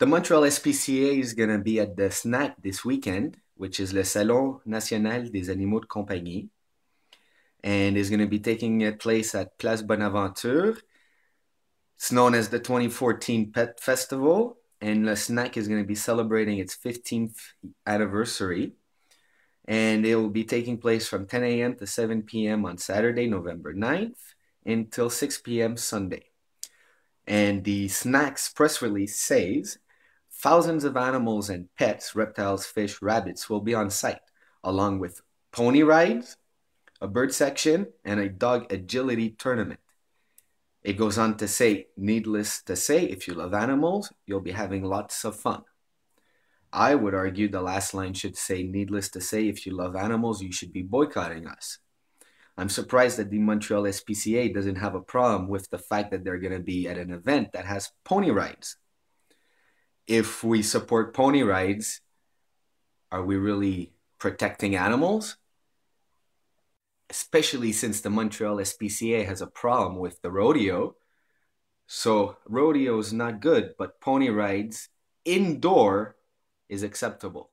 The Montreal SPCA is going to be at the SNAC this weekend, which is le Salon National des Animaux de Compagnie, and is going to be taking place at Place Bonaventure. It's known as the 2014 Pet Festival, and Le SNAC is going to be celebrating its 15th anniversary. And it will be taking place from 10 a.m. to 7 p.m. on Saturday, November 9th, until 6 p.m. Sunday. And the SNAC's press release says thousands of animals and pets, reptiles, fish, rabbits will be on site, along with pony rides, a bird section, and a dog agility tournament. It goes on to say, needless to say, if you love animals, you'll be having lots of fun. I would argue the last line should say, needless to say, if you love animals, you should be boycotting us. I'm surprised that the Montreal SPCA doesn't have a problem with the fact that they're going to be at an event that has pony rides. If we support pony rides, are we really protecting animals? especially since the Montreal SPCA has a problem with the rodeo. So rodeo is not good, but pony rides indoor is acceptable.